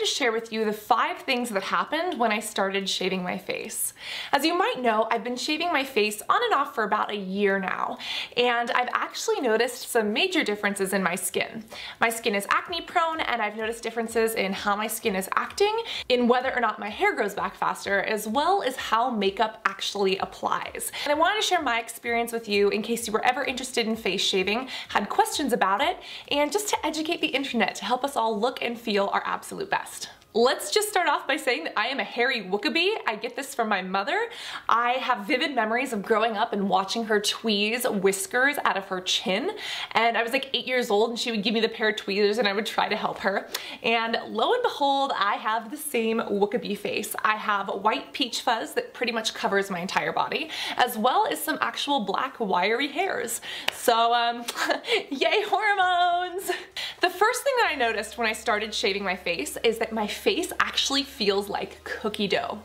to share with you the five things that happened when I started shaving my face. As you might know, I've been shaving my face on and off for about a year now, and I've actually noticed some major differences in my skin. My skin is acne prone, and I've noticed differences in how my skin is acting, in whether or not my hair grows back faster, as well as how makeup actually applies. And I wanted to share my experience with you in case you were ever interested in face shaving, had questions about it, and just to educate the internet to help us all look and feel our absolute best. Let's just start off by saying that I am a hairy wookabee. I get this from my mother. I have vivid memories of growing up and watching her tweeze whiskers out of her chin. And I was like eight years old and she would give me the pair of tweezers and I would try to help her. And lo and behold, I have the same wookabee face. I have white peach fuzz that pretty much covers my entire body, as well as some actual black wiry hairs. So, um, yay hormones! The first thing that I noticed when I started shaving my face is that my face actually feels like cookie dough.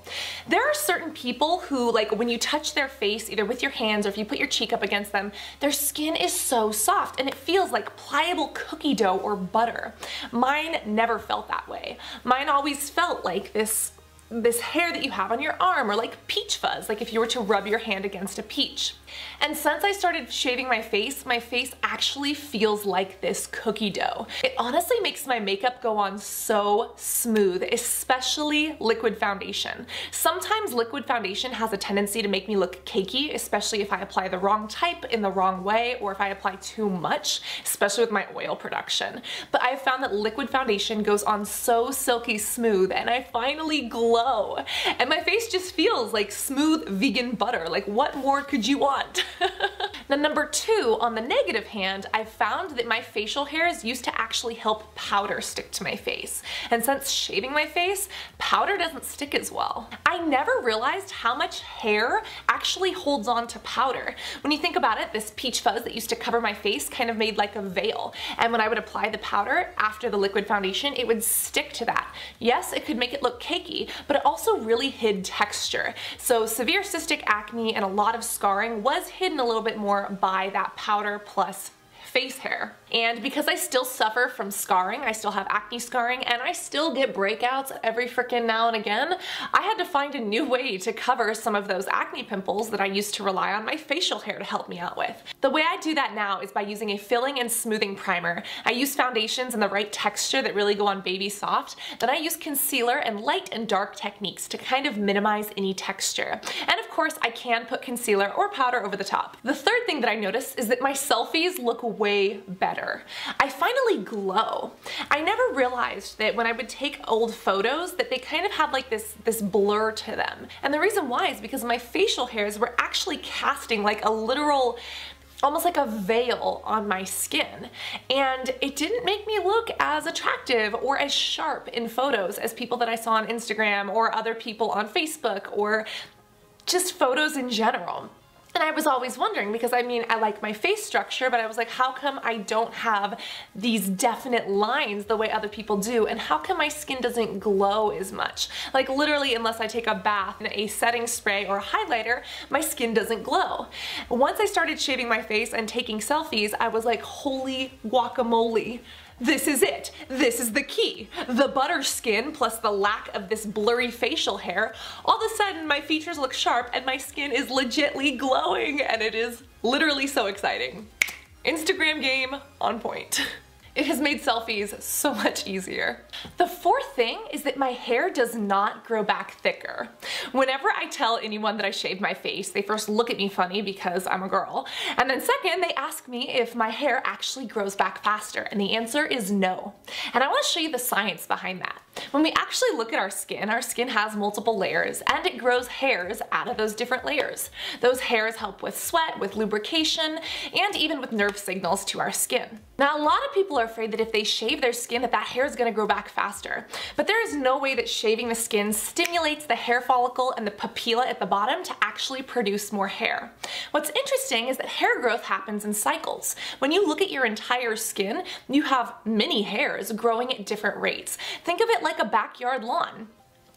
There are certain people who like when you touch their face either with your hands or if you put your cheek up against them, their skin is so soft and it feels like pliable cookie dough or butter. Mine never felt that way. Mine always felt like this this hair that you have on your arm or like peach fuzz, like if you were to rub your hand against a peach. And since I started shaving my face, my face actually feels like this cookie dough. It honestly makes my makeup go on so smooth, especially liquid foundation. Sometimes liquid foundation has a tendency to make me look cakey, especially if I apply the wrong type in the wrong way or if I apply too much, especially with my oil production. But I've found that liquid foundation goes on so silky smooth and I finally glow. And my face just feels like smooth vegan butter. Like what more could you want? Want. now number two, on the negative hand, I've found that my facial hairs used to actually help powder stick to my face. And since shaving my face, powder doesn't stick as well. I never realized how much hair actually holds on to powder. When you think about it, this peach fuzz that used to cover my face kind of made like a veil. And when I would apply the powder after the liquid foundation, it would stick to that. Yes, it could make it look cakey, but it also really hid texture. So severe cystic acne and a lot of scarring was was hidden a little bit more by that powder plus face hair. And because I still suffer from scarring, I still have acne scarring, and I still get breakouts every freaking now and again, I had to find a new way to cover some of those acne pimples that I used to rely on my facial hair to help me out with. The way I do that now is by using a filling and smoothing primer. I use foundations in the right texture that really go on baby soft. Then I use concealer and light and dark techniques to kind of minimize any texture. And of course, I can put concealer or powder over the top. The third thing that I notice is that my selfies look way better. I finally glow. I never realized that when I would take old photos that they kind of had like this, this blur to them. And the reason why is because my facial hairs were actually casting like a literal almost like a veil on my skin and it didn't make me look as attractive or as sharp in photos as people that I saw on Instagram or other people on Facebook or just photos in general. And I was always wondering because I mean, I like my face structure, but I was like, how come I don't have these definite lines the way other people do? And how come my skin doesn't glow as much? Like literally, unless I take a bath and a setting spray or a highlighter, my skin doesn't glow. Once I started shaving my face and taking selfies, I was like, holy guacamole. This is it. This is the key. The butter skin plus the lack of this blurry facial hair. All of a sudden my features look sharp and my skin is legitly glowing and it is literally so exciting. Instagram game on point. It has made selfies so much easier. The fourth thing is that my hair does not grow back thicker. Whenever I tell anyone that I shave my face, they first look at me funny because I'm a girl. And then second, they ask me if my hair actually grows back faster. And the answer is no. And I wanna show you the science behind that. When we actually look at our skin, our skin has multiple layers and it grows hairs out of those different layers. Those hairs help with sweat, with lubrication, and even with nerve signals to our skin. Now a lot of people are afraid that if they shave their skin that that hair is going to grow back faster. But there is no way that shaving the skin stimulates the hair follicle and the papilla at the bottom to actually produce more hair. What's interesting is that hair growth happens in cycles. When you look at your entire skin, you have many hairs growing at different rates. Think of it like a backyard lawn.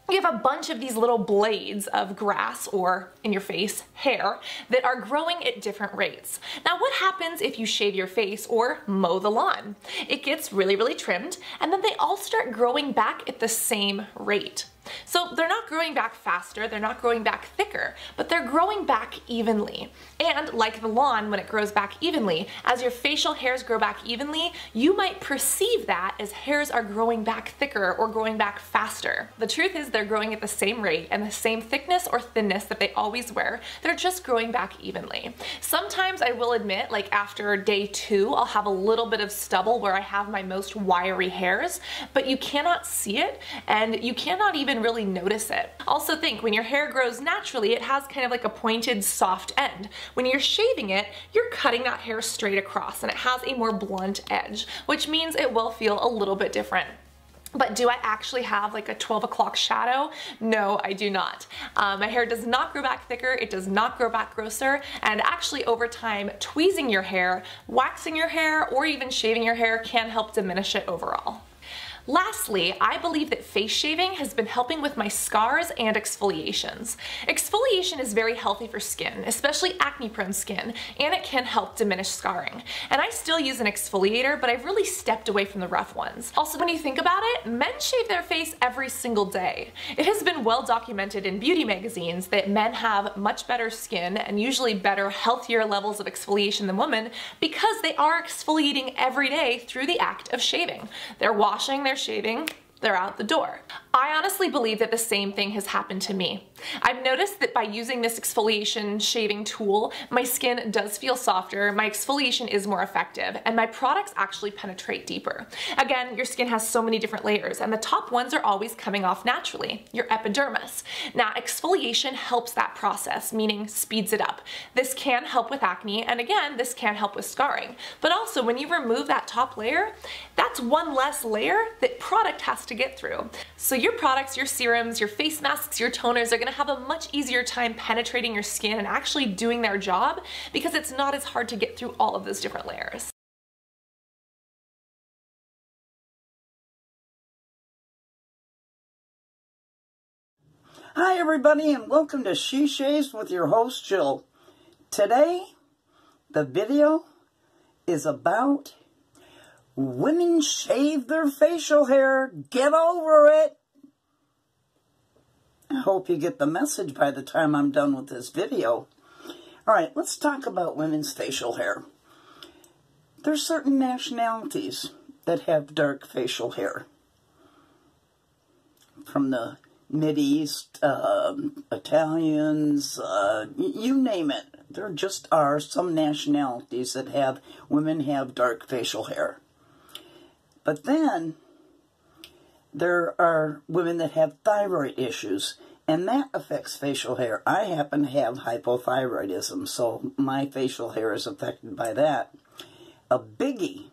You have a bunch of these little blades of grass or in your face hair that are growing at different rates. Now what happens if you shave your face or mow the lawn? It gets really really trimmed and then they all start growing back at the same rate. So they're not growing back faster, they're not growing back thicker, but they're growing back evenly. And like the lawn, when it grows back evenly, as your facial hairs grow back evenly, you might perceive that as hairs are growing back thicker or growing back faster. The truth is they're growing at the same rate and the same thickness or thinness that they always were. They're just growing back evenly. Sometimes I will admit, like after day two, I'll have a little bit of stubble where I have my most wiry hairs, but you cannot see it and you cannot even really notice it. Also think, when your hair grows naturally, it has kind of like a pointed soft end. When you're shaving it, you're cutting that hair straight across and it has a more blunt edge, which means it will feel a little bit different. But do I actually have like a 12 o'clock shadow? No, I do not. Um, my hair does not grow back thicker, it does not grow back grosser, and actually over time, tweezing your hair, waxing your hair, or even shaving your hair can help diminish it overall. Lastly, I believe that face shaving has been helping with my scars and exfoliations. Exfoliation is very healthy for skin, especially acne prone skin, and it can help diminish scarring. And I still use an exfoliator, but I've really stepped away from the rough ones. Also, when you think about it, men shave their face every single day. It has been well documented in beauty magazines that men have much better skin and usually better, healthier levels of exfoliation than women because they are exfoliating every day through the act of shaving. They're washing their shaving, they're out the door. I honestly believe that the same thing has happened to me. I've noticed that by using this exfoliation shaving tool, my skin does feel softer, my exfoliation is more effective, and my products actually penetrate deeper. Again, your skin has so many different layers, and the top ones are always coming off naturally, your epidermis. Now, exfoliation helps that process, meaning speeds it up. This can help with acne, and again, this can help with scarring. But also, when you remove that top layer, that's one less layer that product has to get through. So your products, your serums, your face masks, your toners are gonna have a much easier time penetrating your skin and actually doing their job because it's not as hard to get through all of those different layers. Hi everybody and welcome to She Shaves with your host Jill. Today, the video is about women shave their facial hair. Get over it. I hope you get the message by the time I'm done with this video. Alright, let's talk about women's facial hair. There's certain nationalities that have dark facial hair. From the East, uh, Italians, uh, you name it. There just are some nationalities that have, women have dark facial hair. But then, there are women that have thyroid issues, and that affects facial hair. I happen to have hypothyroidism, so my facial hair is affected by that. A biggie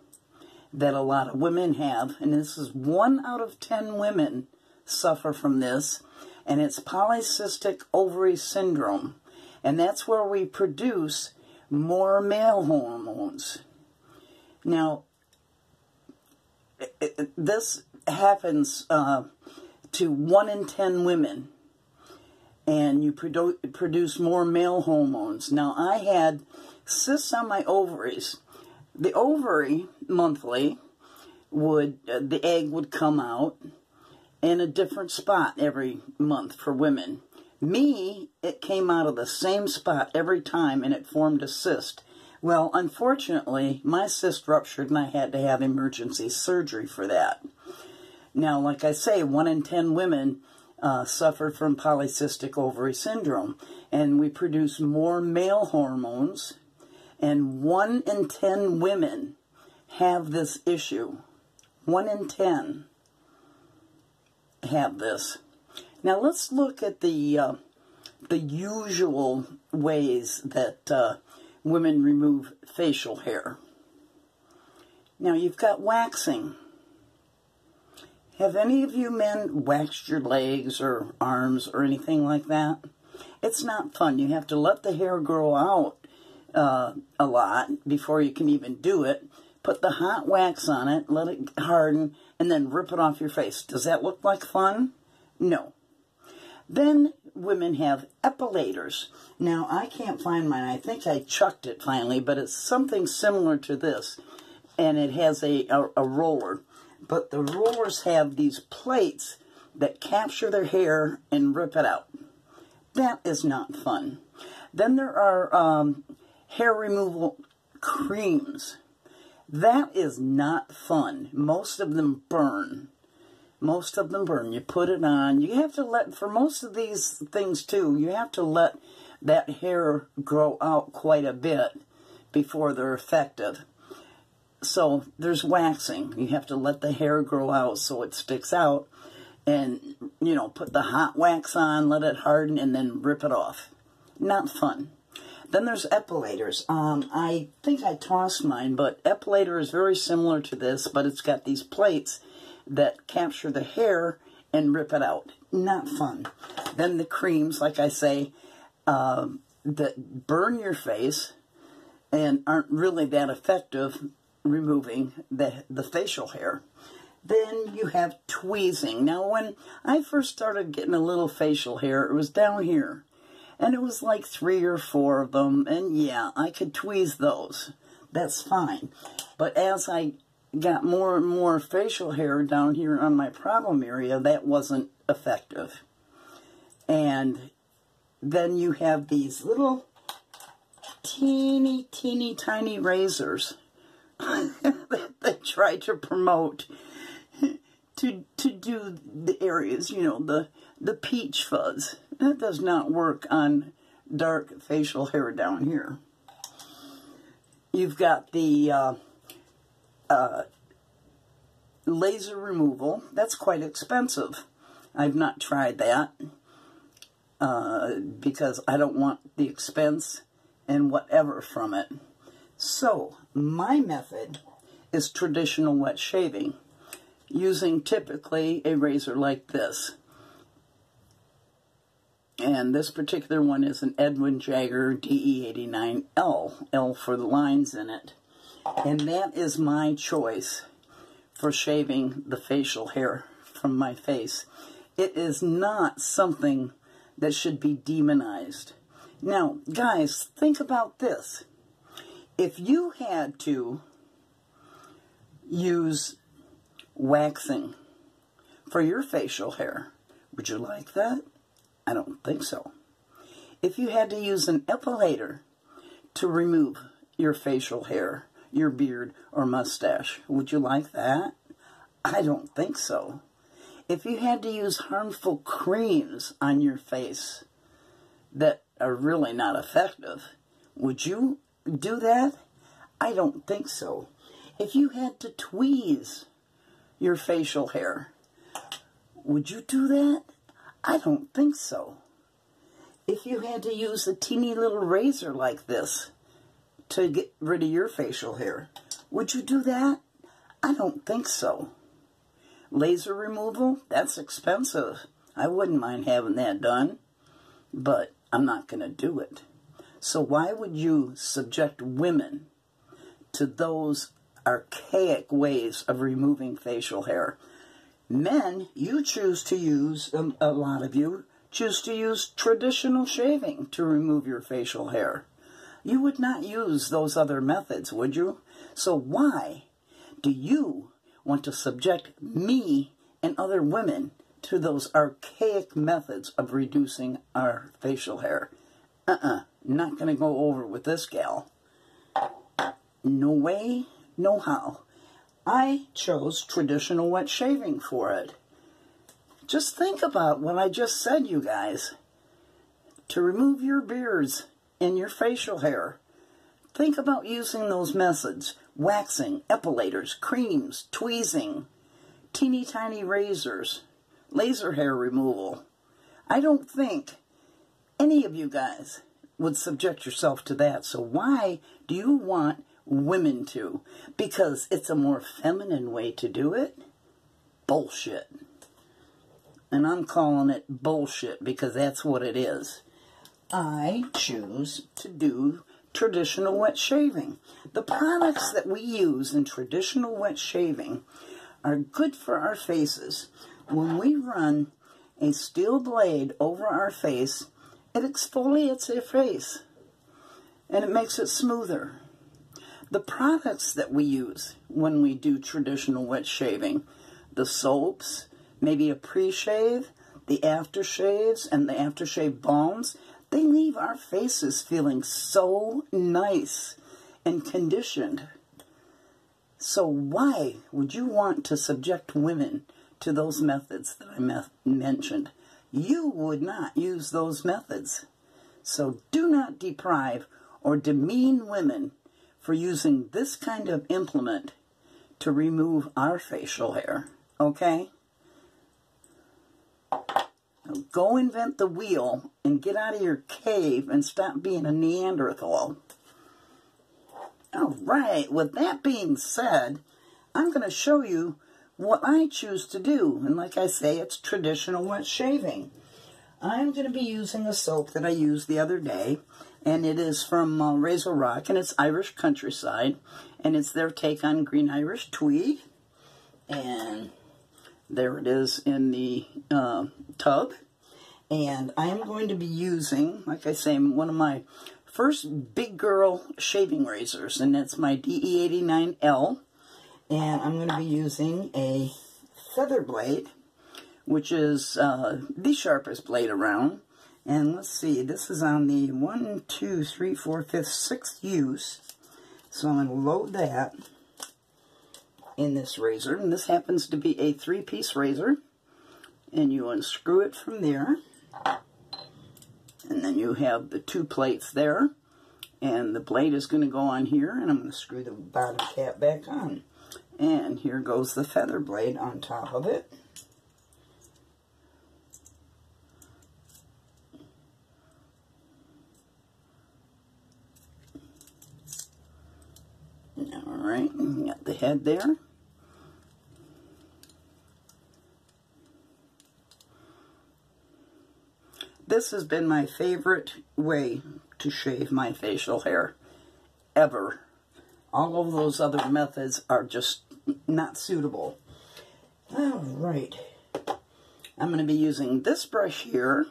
that a lot of women have, and this is one out of ten women suffer from this, and it's polycystic ovary syndrome. And that's where we produce more male hormones. Now, this happens uh, to 1 in 10 women, and you produ produce more male hormones. Now, I had cysts on my ovaries. The ovary, monthly, would uh, the egg would come out in a different spot every month for women. Me, it came out of the same spot every time and it formed a cyst. Well, unfortunately, my cyst ruptured and I had to have emergency surgery for that. Now, like I say, one in 10 women uh, suffer from polycystic ovary syndrome, and we produce more male hormones, and one in 10 women have this issue. One in 10 have this. Now let's look at the uh, the usual ways that uh, women remove facial hair. Now you've got waxing. Have any of you men waxed your legs or arms or anything like that? It's not fun. You have to let the hair grow out uh, a lot before you can even do it. Put the hot wax on it, let it harden, and then rip it off your face. Does that look like fun? No. Then women have epilators. Now, I can't find mine. I think I chucked it finally, but it's something similar to this. And it has a, a, a roller. But the rollers have these plates that capture their hair and rip it out. That is not fun. Then there are um, hair removal creams. That is not fun. Most of them burn. Most of them burn. You put it on. You have to let, for most of these things too, you have to let that hair grow out quite a bit before they're effective. So there's waxing. You have to let the hair grow out so it sticks out and, you know, put the hot wax on, let it harden, and then rip it off. Not fun. Then there's epilators. Um, I think I tossed mine, but epilator is very similar to this, but it's got these plates that capture the hair and rip it out. Not fun. Then the creams, like I say, um, that burn your face and aren't really that effective removing the, the facial hair. Then you have tweezing. Now, when I first started getting a little facial hair, it was down here. And it was like three or four of them. And yeah, I could tweeze those. That's fine. But as I got more and more facial hair down here on my problem area, that wasn't effective. And then you have these little teeny, teeny, tiny razors that they try to promote to to do the areas, you know, the the peach fuzz. That does not work on dark facial hair down here. You've got the uh, uh, laser removal. That's quite expensive. I've not tried that uh, because I don't want the expense and whatever from it. So, my method is traditional wet shaving using typically a razor like this. And this particular one is an Edwin Jagger DE89L, L for the lines in it. And that is my choice for shaving the facial hair from my face. It is not something that should be demonized. Now, guys, think about this. If you had to use waxing for your facial hair. Would you like that? I don't think so. If you had to use an epilator to remove your facial hair, your beard, or mustache, would you like that? I don't think so. If you had to use harmful creams on your face that are really not effective, would you do that? I don't think so. If you had to tweeze your facial hair. Would you do that? I don't think so. If you had to use a teeny little razor like this to get rid of your facial hair, would you do that? I don't think so. Laser removal? That's expensive. I wouldn't mind having that done, but I'm not going to do it. So why would you subject women to those archaic ways of removing facial hair. Men, you choose to use, um, a lot of you, choose to use traditional shaving to remove your facial hair. You would not use those other methods, would you? So why do you want to subject me and other women to those archaic methods of reducing our facial hair? Uh-uh, not going to go over with this gal. No way, no how. I chose traditional wet shaving for it. Just think about what I just said, you guys. To remove your beards and your facial hair, think about using those methods. Waxing, epilators, creams, tweezing, teeny tiny razors, laser hair removal. I don't think any of you guys would subject yourself to that. So why do you want women to because it's a more feminine way to do it. Bullshit. And I'm calling it bullshit because that's what it is. I choose to do traditional wet shaving. The products that we use in traditional wet shaving are good for our faces. When we run a steel blade over our face, it exfoliates our face and it makes it smoother. The products that we use when we do traditional wet shaving, the soaps, maybe a pre-shave, the aftershaves, and the aftershave balms, they leave our faces feeling so nice and conditioned. So why would you want to subject women to those methods that I me mentioned? You would not use those methods. So do not deprive or demean women for using this kind of implement to remove our facial hair. Okay? Go invent the wheel and get out of your cave and stop being a Neanderthal. All right, with that being said, I'm going to show you what I choose to do. And like I say, it's traditional wet shaving. I'm going to be using a soap that I used the other day, and it is from uh, RazoRock, and it's Irish Countryside, and it's their take on Green Irish Tweed. And there it is in the uh, tub. And I am going to be using, like I say, one of my first big girl shaving razors, and it's my DE89L. And I'm going to be using a feather blade, which is uh, the sharpest blade around. And let's see, this is on the 1, 2, 3, 4, 5th, 6th use. So I'm going to load that in this razor. And this happens to be a three-piece razor. And you unscrew it from there. And then you have the two plates there. And the blade is going to go on here. And I'm going to screw the bottom cap back on. And here goes the feather blade on top of it. Alright, got the head there. This has been my favorite way to shave my facial hair ever. All of those other methods are just not suitable. All right. I'm going to be using this brush here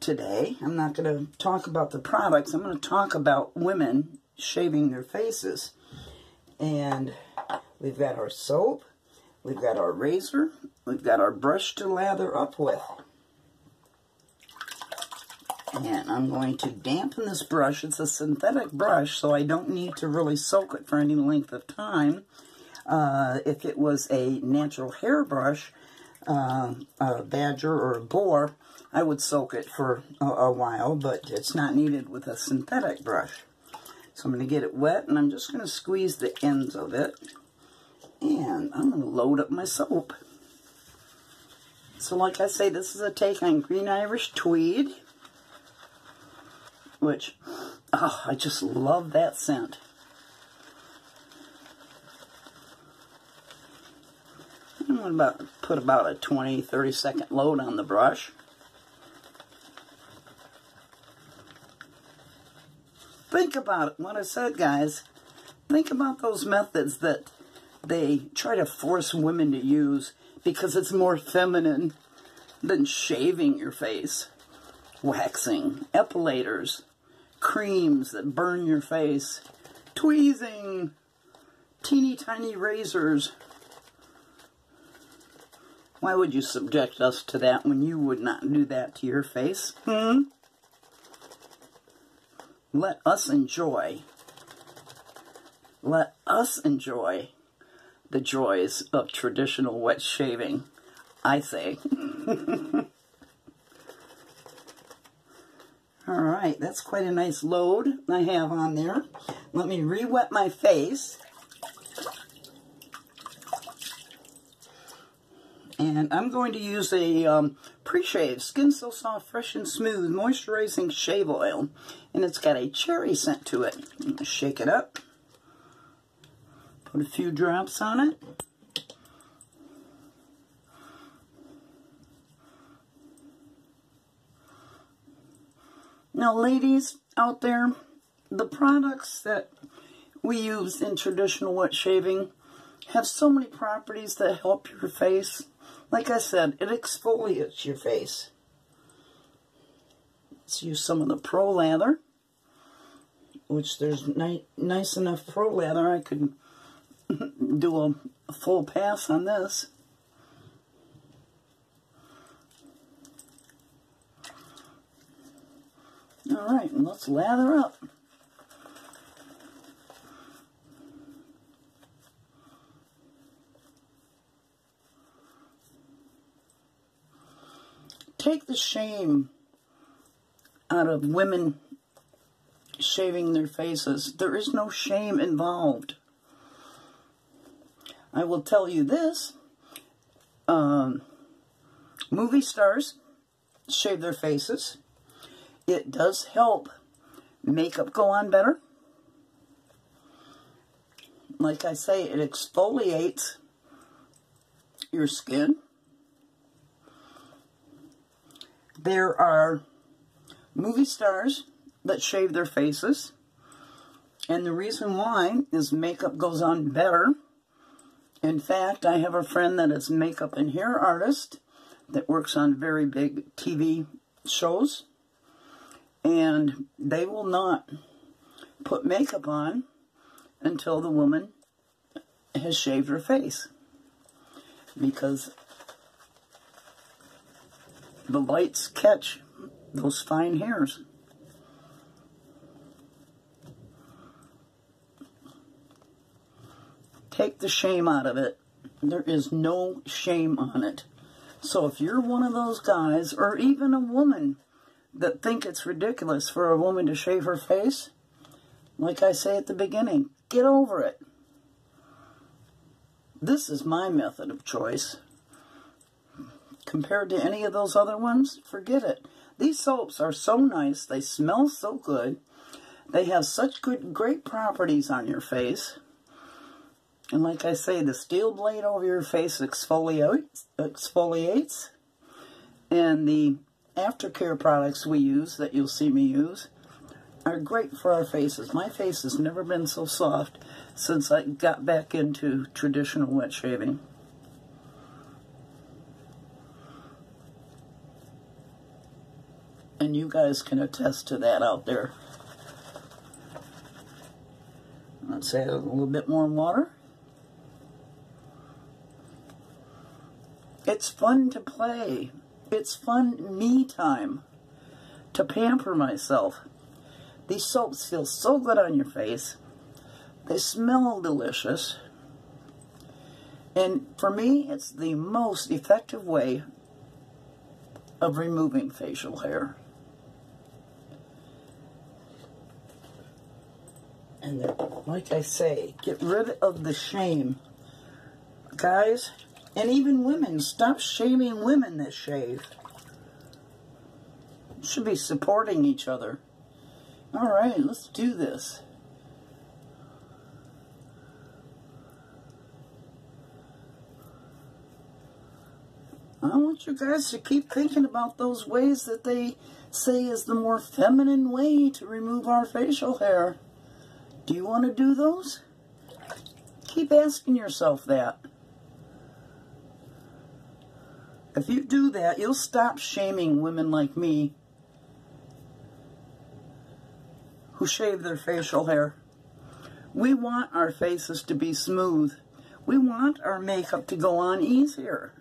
today. I'm not going to talk about the products. I'm going to talk about women shaving their faces. And we've got our soap. We've got our razor. We've got our brush to lather up with. And I'm going to dampen this brush. It's a synthetic brush, so I don't need to really soak it for any length of time. Uh, if it was a natural hair brush, uh, a badger or a boar, I would soak it for a, a while, but it's not needed with a synthetic brush. So I'm going to get it wet, and I'm just going to squeeze the ends of it. And I'm going to load up my soap. So like I say, this is a take on Green Irish Tweed which, oh, I just love that scent. I'm going to put about a 20, 30 second load on the brush. Think about it, what I said, guys. Think about those methods that they try to force women to use because it's more feminine than shaving your face, waxing, epilators, creams that burn your face, tweezing, teeny tiny razors. Why would you subject us to that when you would not do that to your face? Hmm? Let us enjoy. Let us enjoy the joys of traditional wet shaving, I say. All right, that's quite a nice load I have on there. Let me re-wet my face. And I'm going to use a um, pre-shave, Skin So Soft, Fresh and Smooth, Moisturizing Shave Oil. And it's got a cherry scent to it. shake it up. Put a few drops on it. Now, ladies out there, the products that we use in traditional wet shaving have so many properties that help your face. Like I said, it exfoliates your face. Let's use some of the Pro Lather, which there's ni nice enough Pro Lather I could do a, a full pass on this. All right, let's lather up. Take the shame out of women shaving their faces. There is no shame involved. I will tell you this. Um, movie stars shave their faces. It does help makeup go on better. Like I say, it exfoliates your skin. There are movie stars that shave their faces. And the reason why is makeup goes on better. In fact, I have a friend that is makeup and hair artist that works on very big TV shows. And they will not put makeup on until the woman has shaved her face. Because the lights catch those fine hairs. Take the shame out of it. There is no shame on it. So if you're one of those guys, or even a woman, that think it's ridiculous for a woman to shave her face, like I say at the beginning, get over it. This is my method of choice. Compared to any of those other ones, forget it. These soaps are so nice. They smell so good. They have such good, great properties on your face. And like I say, the steel blade over your face exfoliates. exfoliates. And the aftercare products we use, that you'll see me use, are great for our faces. My face has never been so soft since I got back into traditional wet shaving. And you guys can attest to that out there. Let's add a little bit more water. It's fun to play. It's fun me time to pamper myself. These soaps feel so good on your face. They smell delicious. And for me, it's the most effective way of removing facial hair. And like I say, get rid of the shame. Guys, and even women, stop shaming women that shave. Should be supporting each other. All right, let's do this. I want you guys to keep thinking about those ways that they say is the more feminine way to remove our facial hair. Do you want to do those? Keep asking yourself that. If you do that, you'll stop shaming women like me who shave their facial hair. We want our faces to be smooth. We want our makeup to go on easier.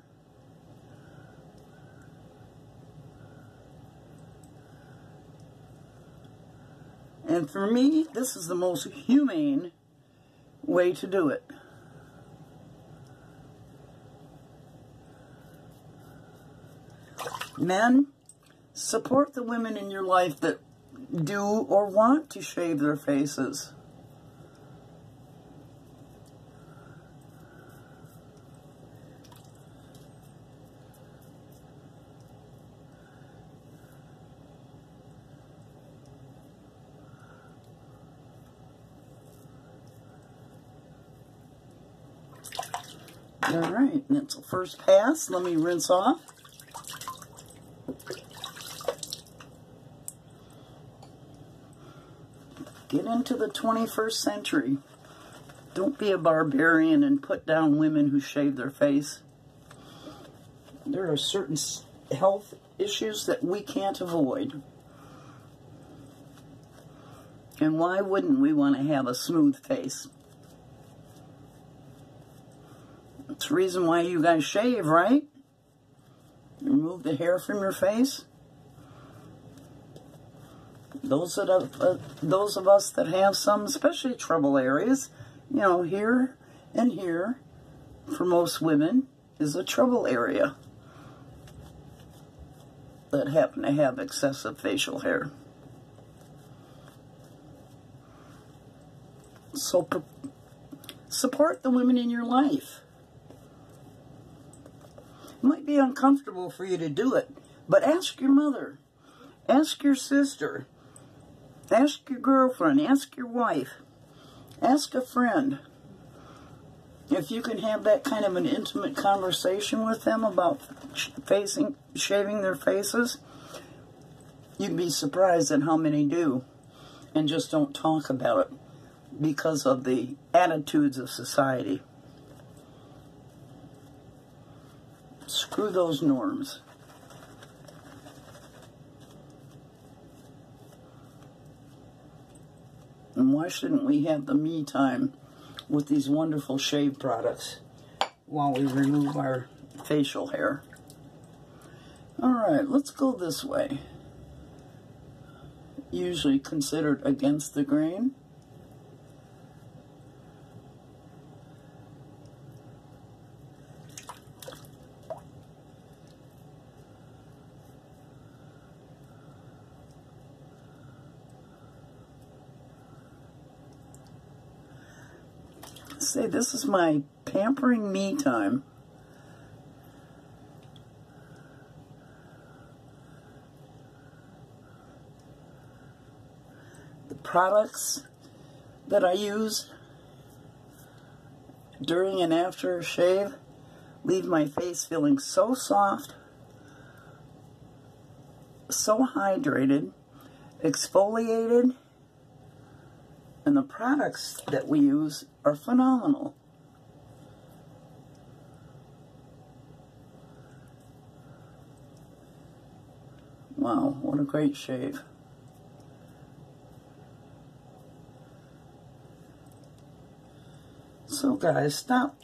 And for me, this is the most humane way to do it. Men, support the women in your life that do or want to shave their faces. All right, that's the first pass. Let me rinse off. Get into the 21st century. Don't be a barbarian and put down women who shave their face. there are certain health issues that we can't avoid. And why wouldn't we want to have a smooth face? It's the reason why you guys shave, right? Remove the hair from your face. Those that have, uh, those of us that have some especially trouble areas, you know, here and here, for most women, is a trouble area that happen to have excessive facial hair. So support the women in your life. It might be uncomfortable for you to do it, but ask your mother, ask your sister, ask your girlfriend, ask your wife, ask a friend. If you can have that kind of an intimate conversation with them about facing, shaving their faces, you'd be surprised at how many do and just don't talk about it because of the attitudes of society. Screw those norms. And why shouldn't we have the me time with these wonderful shave products while we remove our facial hair? Alright, let's go this way. Usually considered against the grain. Say this is my pampering me time. The products that I use during and after a shave leave my face feeling so soft, so hydrated, exfoliated, and the products that we use are phenomenal. Wow, what a great shave. So guys, stop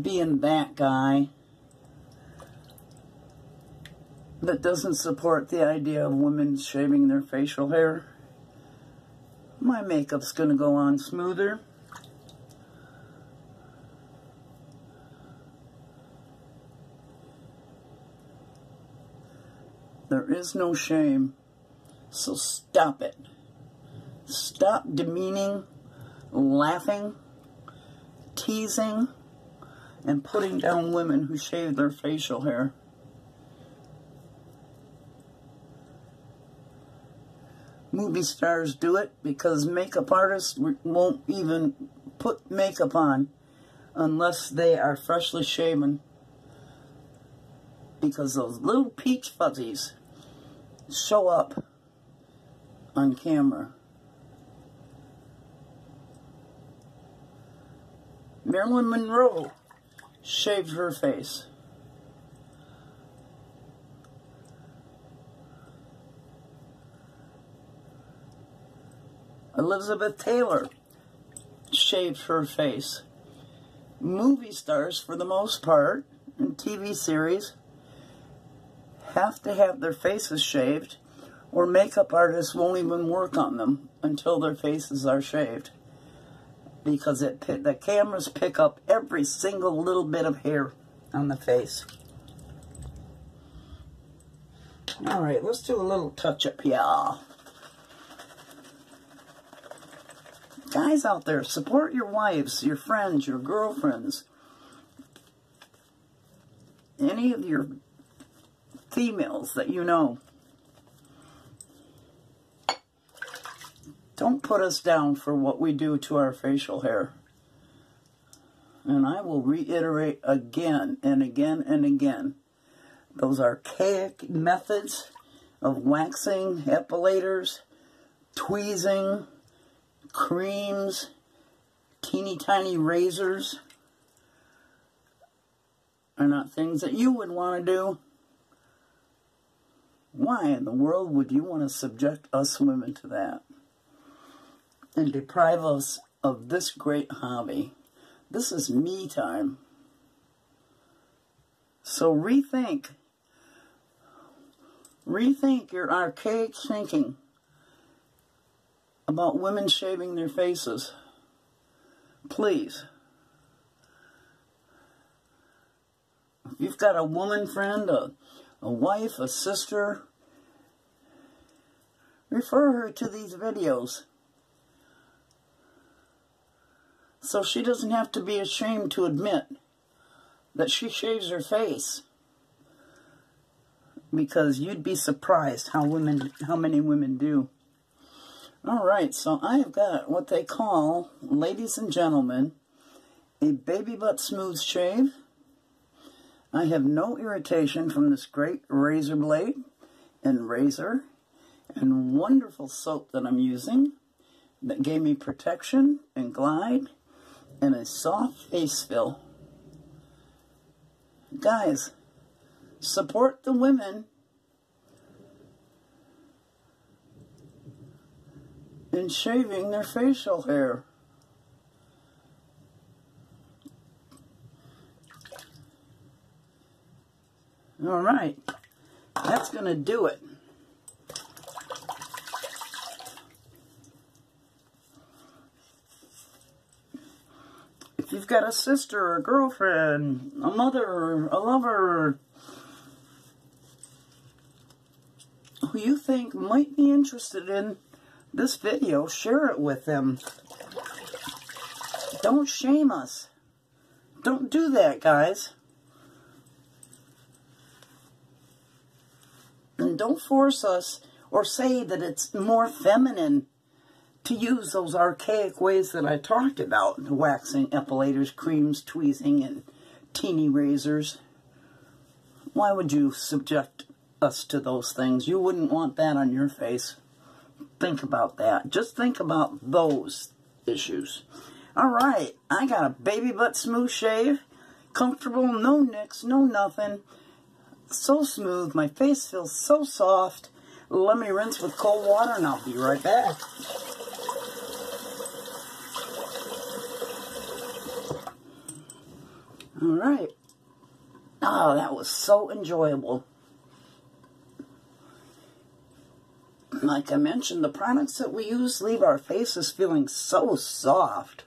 being that guy that doesn't support the idea of women shaving their facial hair my makeup's going to go on smoother. There is no shame, so stop it. Stop demeaning, laughing, teasing, and putting down women who shave their facial hair. Movie stars do it because makeup artists won't even put makeup on unless they are freshly shaven because those little peach fuzzies show up on camera. Marilyn Monroe shaved her face. Elizabeth Taylor shaved her face. Movie stars, for the most part, in TV series, have to have their faces shaved, or makeup artists won't even work on them until their faces are shaved. Because it the cameras pick up every single little bit of hair on the face. Alright, let's do a little touch-up here. Guys out there, support your wives, your friends, your girlfriends, any of your females that you know. Don't put us down for what we do to our facial hair. And I will reiterate again and again and again. Those archaic methods of waxing, epilators, tweezing, creams, teeny tiny razors. are not things that you would want to do, why in the world would you want to subject us women to that? And deprive us of this great hobby? This is me time. So rethink. Rethink your archaic thinking about women shaving their faces. Please. If you've got a woman friend, a, a wife, a sister, refer her to these videos. So she doesn't have to be ashamed to admit that she shaves her face. Because you'd be surprised how women how many women do. Alright, so I've got what they call, ladies and gentlemen, a baby butt smooth shave. I have no irritation from this great razor blade and razor and wonderful soap that I'm using that gave me protection and glide and a soft face fill. Guys, support the women in shaving their facial hair. All right, that's going to do it. If you've got a sister, a girlfriend, a mother, a lover, who you think might be interested in this video, share it with them. Don't shame us. Don't do that, guys. And don't force us or say that it's more feminine to use those archaic ways that I talked about. Waxing, epilators, creams, tweezing, and teeny razors. Why would you subject us to those things? You wouldn't want that on your face. Think about that. Just think about those issues. All right, I got a baby butt smooth shave. Comfortable, no nicks, no nothing. So smooth, my face feels so soft. Let me rinse with cold water and I'll be right back. All right. Oh, that was so enjoyable. Like I mentioned, the products that we use leave our faces feeling so soft,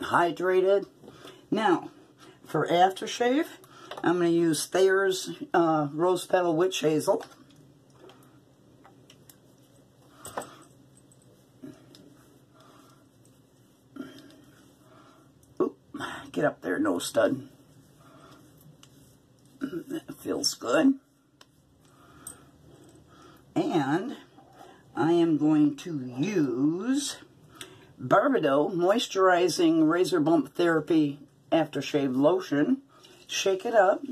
hydrated. Now, for aftershave, I'm going to use Thayer's uh, Rose Petal Witch Hazel. Oop, get up there, no stud. That feels good. And I am going to use Barbado Moisturizing Razor Bump Therapy Aftershave Lotion. Shake it up.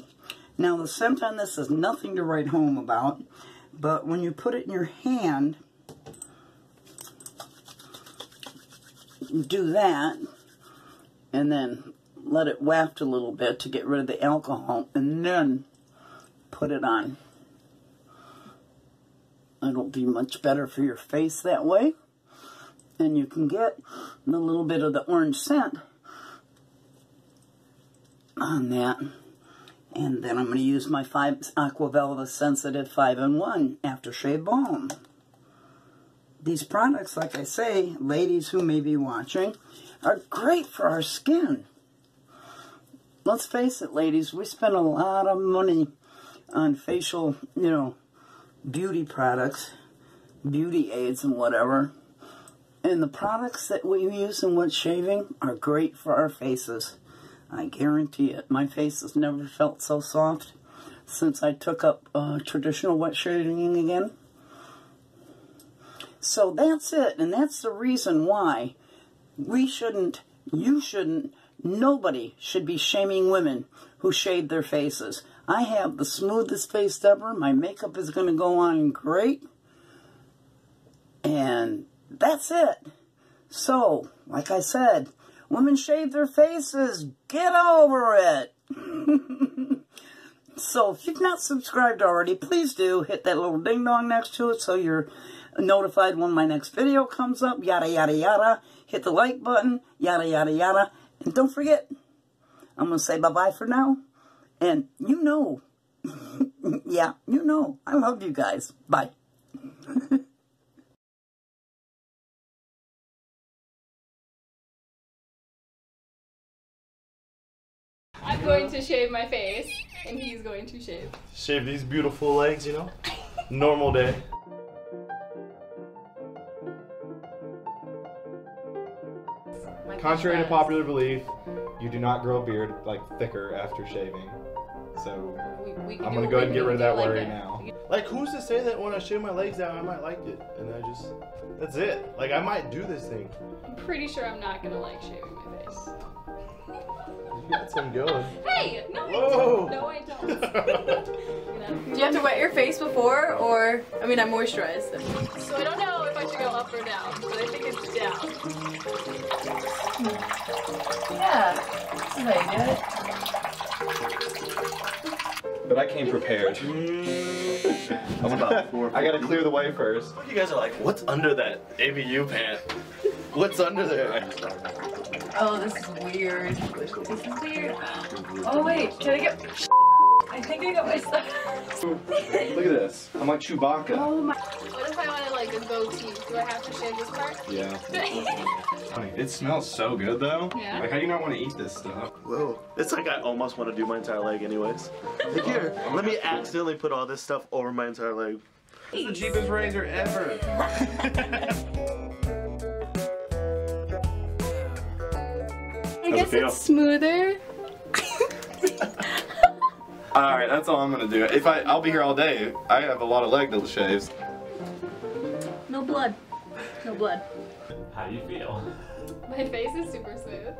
Now the scent on this is nothing to write home about, but when you put it in your hand, do that, and then let it waft a little bit to get rid of the alcohol, and then put it on. It'll be much better for your face that way. And you can get a little bit of the orange scent on that. And then I'm going to use my five Aqua Sensitive 5-in-1 Aftershave Balm. These products, like I say, ladies who may be watching, are great for our skin. Let's face it, ladies, we spend a lot of money on facial, you know, beauty products, beauty aids and whatever. And the products that we use in wet shaving are great for our faces. I guarantee it. My face has never felt so soft since I took up uh, traditional wet shaving again. So that's it. And that's the reason why we shouldn't, you shouldn't, nobody should be shaming women who shave their faces. I have the smoothest face ever. My makeup is going to go on great. And that's it. So, like I said, women shave their faces. Get over it. so if you've not subscribed already, please do. Hit that little ding dong next to it so you're notified when my next video comes up, yada, yada, yada. Hit the like button, yada, yada, yada. And don't forget, I'm going to say bye-bye for now. And you know, yeah, you know, I love you guys. Bye. I'm going to shave my face, and he's going to shave. Shave these beautiful legs, you know? Normal day. Contrary to popular belief, you do not grow a beard like thicker after shaving. So We, we can I'm gonna go ahead and get rid of that do it like worry that. now. Like, who's to say that when I shave my legs down, I might like it? And I just, that's it. Like, I might do this thing. I'm pretty sure I'm not gonna like shaving my face. You got some going. Hey, no, I don't. No, I don't. You know? Do you have to wet your face before, or I mean, I moisturize them. So I don't know if I should go up or down, but I think it's down. Yeah, this is how you do it. But I came prepared. Mm. I'm about four. I gotta clear the way first. You guys are like, what's under that ABU pant? What's under there? Oh, this is weird. This is weird. Oh wait, can I get? I think I got my stuff. Look at this. I'm like Chewbacca. Oh my. What if I wanted like a goatee? Do I have to shave this part? Yeah. Funny. It smells so good though. Yeah. Like how do you not want to eat this stuff? Whoa. It's like I almost want to do my entire leg anyways. Like, here, let me accidentally put all this stuff over my entire leg. It's the cheapest razor ever. I guess it it's smoother. All right, that's all I'm gonna do. If I, I'll be here all day. I have a lot of leg to shave. No blood. No blood. How do you feel? My face is super smooth.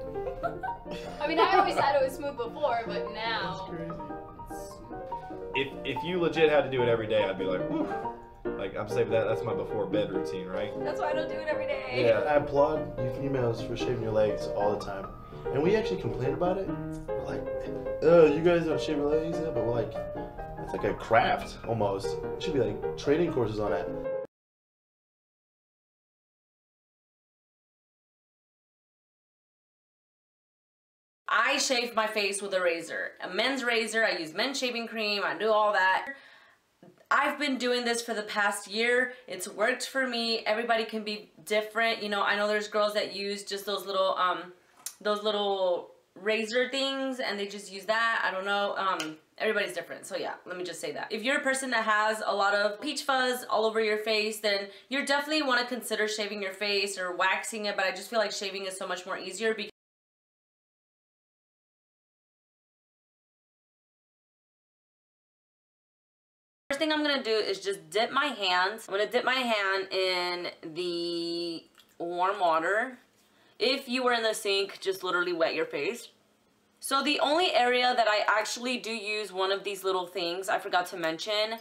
I mean, I always thought it was smooth before, but now. That's crazy. If if you legit had to do it every day, I'd be like, whew. Like I'm saving that. That's my before bed routine, right? That's why I don't do it every day. Yeah. I applaud you females for shaving your legs all the time. And we actually complain about it. Like, oh, you guys don't shave your legs, but we're like, it's like a craft almost. It should be like training courses on it. I shave my face with a razor, a men's razor. I use men's shaving cream. I do all that. I've been doing this for the past year. It's worked for me. Everybody can be different. You know, I know there's girls that use just those little, um, those little razor things and they just use that. I don't know. Um, everybody's different. So yeah, let me just say that. If you're a person that has a lot of peach fuzz all over your face, then you definitely want to consider shaving your face or waxing it. But I just feel like shaving is so much more easier because First thing I'm gonna do is just dip my hands. I'm gonna dip my hand in the warm water. If you were in the sink, just literally wet your face. So the only area that I actually do use one of these little things, I forgot to mention,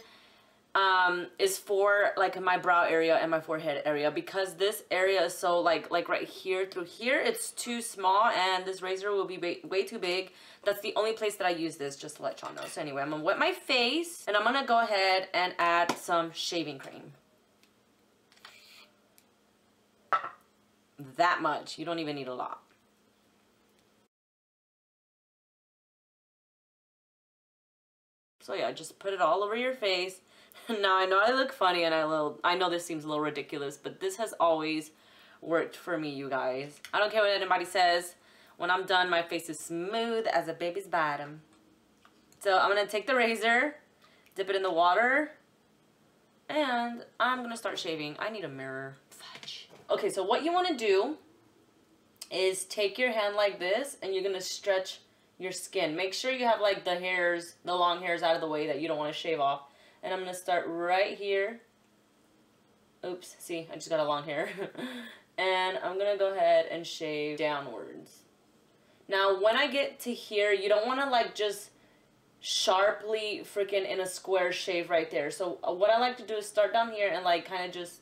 um, is for like my brow area and my forehead area because this area is so like like right here through here it's too small and this razor will be way too big. That's the only place that I use this just to let y'all know. So anyway I'm gonna wet my face and I'm gonna go ahead and add some shaving cream that much you don't even need a lot So yeah, just put it all over your face. now I know I look funny and I little I know this seems a little ridiculous, but this has always worked for me, you guys. I don't care what anybody says. When I'm done, my face is smooth as a baby's bottom. So I'm gonna take the razor, dip it in the water, and I'm gonna start shaving. I need a mirror. Okay, so what you wanna do is take your hand like this and you're gonna stretch your skin. Make sure you have like the hairs, the long hairs out of the way that you don't want to shave off. And I'm going to start right here. Oops, see, I just got a long hair. and I'm going to go ahead and shave downwards. Now, when I get to here, you don't want to like just sharply freaking in a square shave right there. So uh, what I like to do is start down here and like kind of just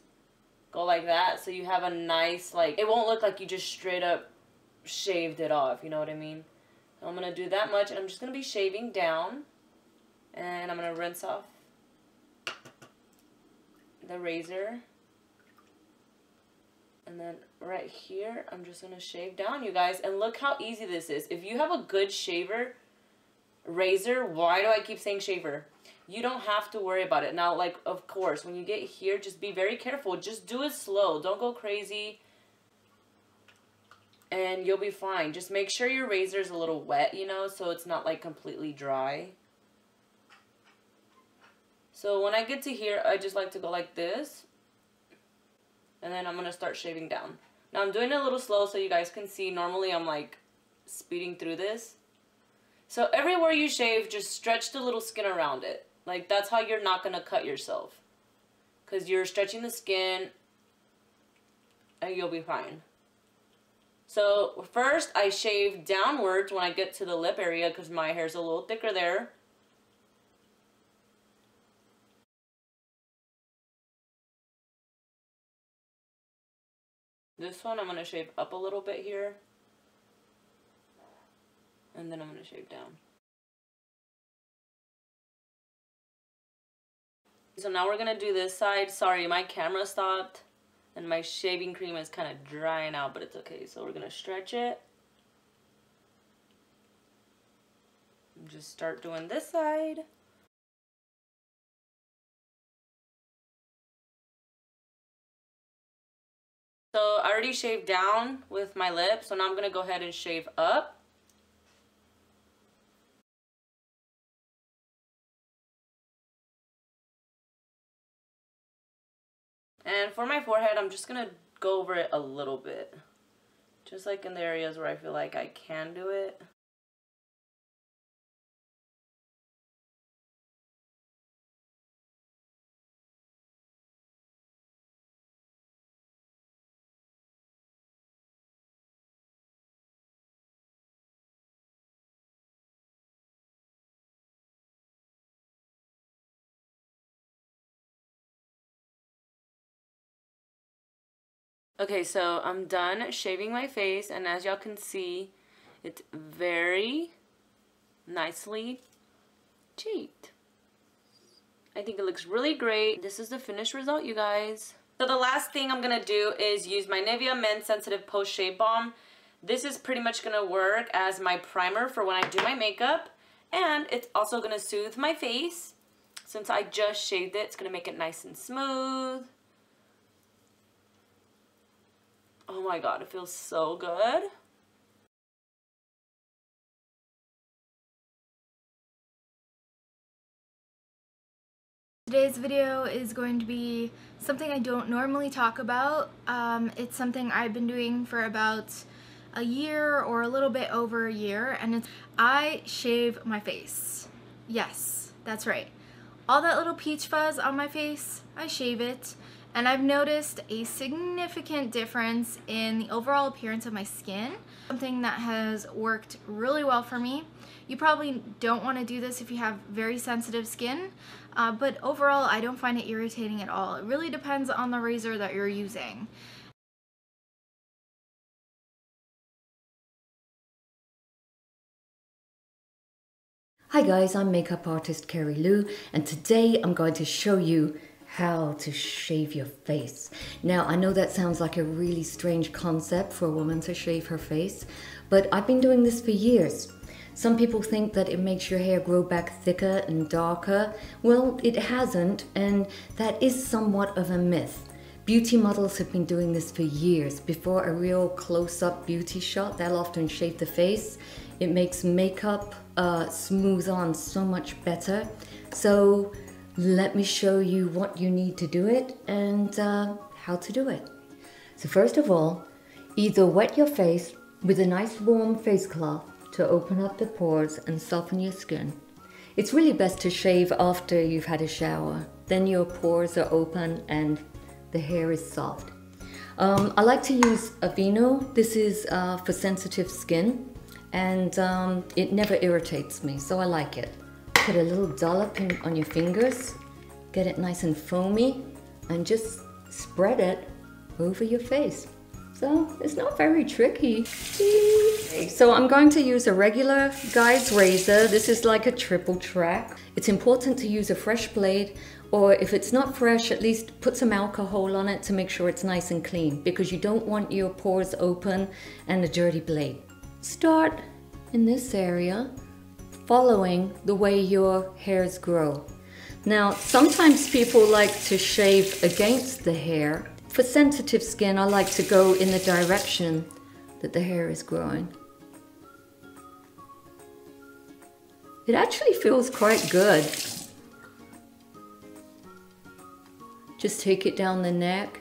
go like that. So you have a nice like, it won't look like you just straight up shaved it off, you know what I mean? I'm gonna do that much and I'm just gonna be shaving down and I'm gonna rinse off the razor and then right here I'm just gonna shave down you guys and look how easy this is if you have a good shaver razor why do I keep saying shaver you don't have to worry about it now like of course when you get here just be very careful just do it slow don't go crazy and you'll be fine. Just make sure your razor is a little wet, you know, so it's not like completely dry. So when I get to here, I just like to go like this. And then I'm going to start shaving down. Now I'm doing it a little slow so you guys can see. Normally I'm like speeding through this. So everywhere you shave, just stretch the little skin around it. Like that's how you're not to cut yourself. Because you're stretching the skin and you'll be fine. So first I shave downwards when I get to the lip area because my hair's a little thicker there. This one I'm going to shave up a little bit here. And then I'm going to shave down. So now we're to do this side. Sorry, my camera stopped. And my shaving cream is kind of drying out, but it's okay. So we're to stretch it. And just start doing this side. So I already shaved down with my lip, so now I'm to go ahead and shave up. And for my forehead, I'm just going to go over it a little bit. Just like in the areas where I feel like I can do it. Okay, so I'm done shaving my face, and as y'all can see, it's very nicely cheeked. I think it looks really great. This is the finished result, you guys. So the last thing I'm going to do is use my Nivea Men Sensitive Post Shave Balm. This is pretty much going to work as my primer for when I do my makeup. And it's also going to soothe my face. Since I just shaved it, it's going to make it nice and smooth. Oh my god, it feels so good. Today's video is going to be something I don't normally talk about. Um, it's something I've been doing for about a year or a little bit over a year and it's I shave my face. Yes, that's right. All that little peach fuzz on my face, I shave it and I've noticed a significant difference in the overall appearance of my skin. Something that has worked really well for me. You probably don't want to do this if you have very sensitive skin, uh, but overall I don't find it irritating at all. It really depends on the razor that you're using. Hi guys, I'm makeup artist Carrie Lou and today I'm going to show you how to shave your face. Now, I know that sounds like a really strange concept for a woman to shave her face, but I've been doing this for years. Some people think that it makes your hair grow back thicker and darker. Well, it hasn't, and that is somewhat of a myth. Beauty models have been doing this for years. Before a real close-up beauty shot, they'll often shave the face. It makes makeup uh, smooth on so much better. So let me show you what you need to do it and uh, how to do it. So first of all, either wet your face with a nice warm face cloth to open up the pores and soften your skin. It's really best to shave after you've had a shower. Then your pores are open and the hair is soft. Um, I like to use Aveeno. This is uh, for sensitive skin and um, it never irritates me, so I like it. Put a little dollop in, on your fingers, get it nice and foamy, and just spread it over your face. So it's not very tricky. So I'm going to use a regular guy's razor. This is like a triple track. It's important to use a fresh blade or if it's not fresh, at least put some alcohol on it to make sure it's nice and clean because you don't want your pores open and a dirty blade. Start in this area, following the way your hairs grow. Now, sometimes people like to shave against the hair for sensitive skin, I like to go in the direction that the hair is growing. It actually feels quite good. Just take it down the neck.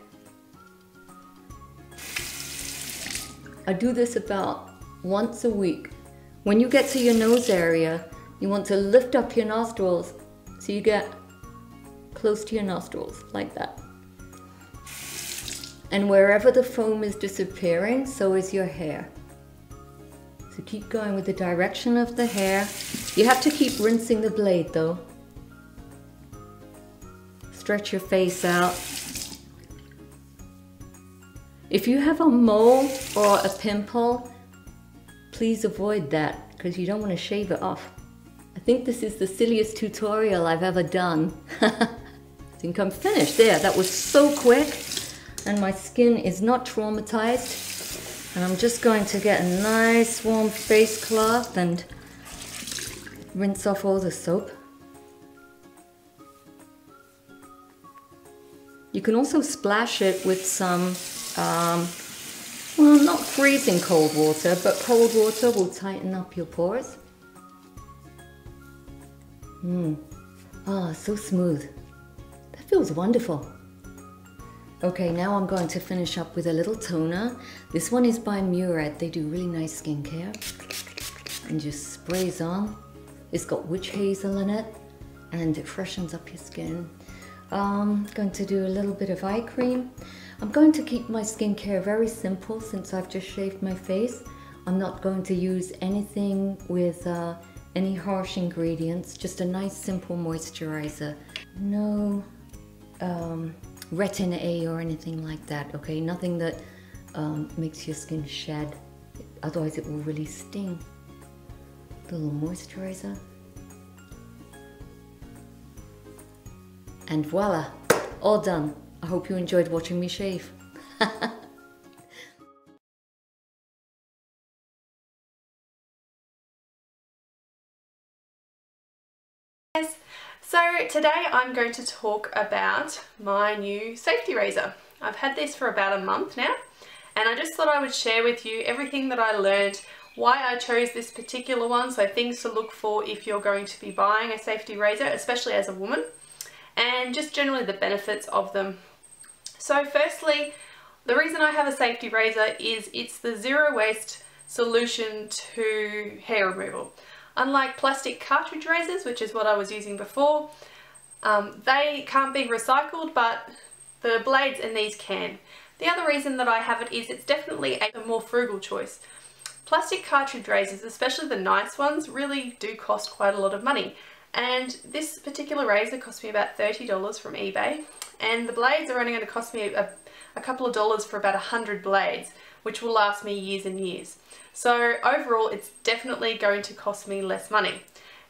I do this about once a week. When you get to your nose area, you want to lift up your nostrils so you get close to your nostrils, like that. And wherever the foam is disappearing, so is your hair. So keep going with the direction of the hair. You have to keep rinsing the blade though. Stretch your face out. If you have a mole or a pimple, please avoid that because you don't want to shave it off. I think this is the silliest tutorial I've ever done. I think I'm finished. There, that was so quick and my skin is not traumatized. And I'm just going to get a nice warm face cloth and rinse off all the soap. You can also splash it with some, um, well, not freezing cold water, but cold water will tighten up your pores. Mmm. Ah, oh, so smooth. That feels wonderful. Okay, now I'm going to finish up with a little toner. This one is by Murad. They do really nice skincare. And just sprays on. It's got witch hazel in it and it freshens up your skin. I'm um, going to do a little bit of eye cream. I'm going to keep my skincare very simple since I've just shaved my face. I'm not going to use anything with uh, any harsh ingredients, just a nice simple moisturizer. No um, retin A or anything like that, okay? Nothing that um, makes your skin shed, otherwise it will really sting. Little moisturizer. And voila, all done. I hope you enjoyed watching me shave. So today I'm going to talk about my new safety razor. I've had this for about a month now and I just thought I would share with you everything that I learned, why I chose this particular one, so things to look for if you're going to be buying a safety razor, especially as a woman, and just generally the benefits of them. So firstly, the reason I have a safety razor is it's the zero waste solution to hair removal. Unlike plastic cartridge razors, which is what I was using before, um, they can't be recycled, but the blades in these can. The other reason that I have it is it's definitely a more frugal choice. Plastic cartridge razors, especially the nice ones, really do cost quite a lot of money. And this particular razor cost me about $30 from eBay. And the blades are only going to cost me a, a couple of dollars for about a 100 blades, which will last me years and years. So overall, it's definitely going to cost me less money.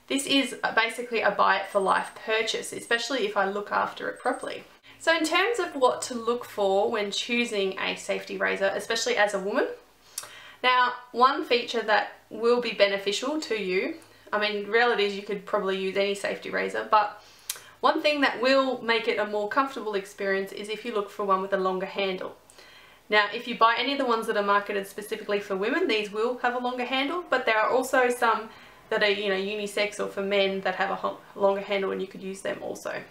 This is uh, basically a buy it for life purchase, especially if I look after it properly. So in terms of what to look for when choosing a safety razor, especially as a woman, now one feature that will be beneficial to you, I mean reality is you could probably use any safety razor, but one thing that will make it a more comfortable experience is if you look for one with a longer handle. Now, if you buy any of the ones that are marketed specifically for women, these will have a longer handle, but there are also some that are, you know, unisex or for men that have a longer handle and you could use them also.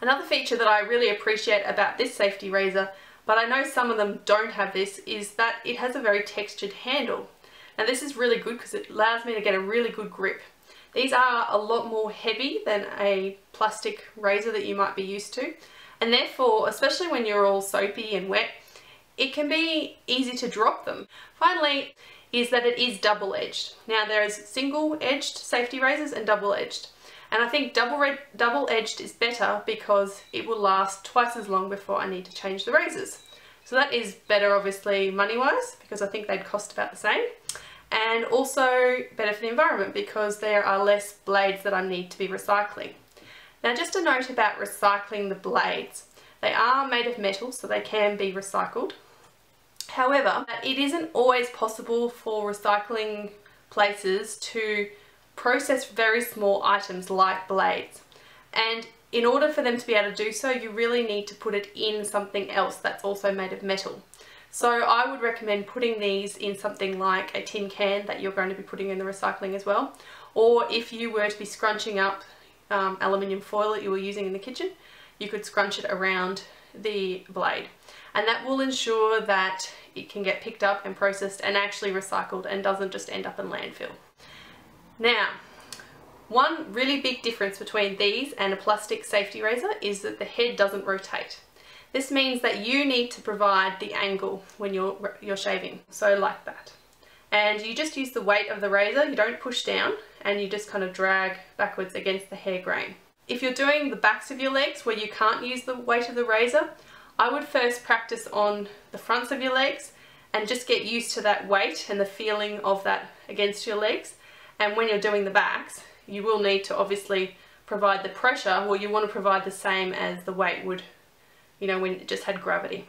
Another feature that I really appreciate about this safety razor, but I know some of them don't have this, is that it has a very textured handle. Now this is really good because it allows me to get a really good grip. These are a lot more heavy than a plastic razor that you might be used to. And therefore, especially when you're all soapy and wet, it can be easy to drop them. Finally, is that it is double-edged. Now there's single-edged safety razors and double-edged. And I think double-edged double is better because it will last twice as long before I need to change the razors. So that is better obviously money wise because I think they'd cost about the same and also better for the environment because there are less blades that I need to be recycling. Now just a note about recycling the blades. They are made of metal so they can be recycled. However, it isn't always possible for recycling places to process very small items like blades. And in order for them to be able to do so, you really need to put it in something else that's also made of metal. So I would recommend putting these in something like a tin can that you're going to be putting in the recycling as well. Or if you were to be scrunching up um, aluminium foil that you were using in the kitchen, you could scrunch it around the blade. And that will ensure that it can get picked up and processed and actually recycled and doesn't just end up in landfill. Now, one really big difference between these and a plastic safety razor is that the head doesn't rotate. This means that you need to provide the angle when you're, you're shaving, so like that. And you just use the weight of the razor, you don't push down, and you just kind of drag backwards against the hair grain. If you're doing the backs of your legs where you can't use the weight of the razor, I would first practice on the fronts of your legs and just get used to that weight and the feeling of that against your legs. And when you're doing the backs, you will need to obviously provide the pressure, or you want to provide the same as the weight would you know, when it just had gravity.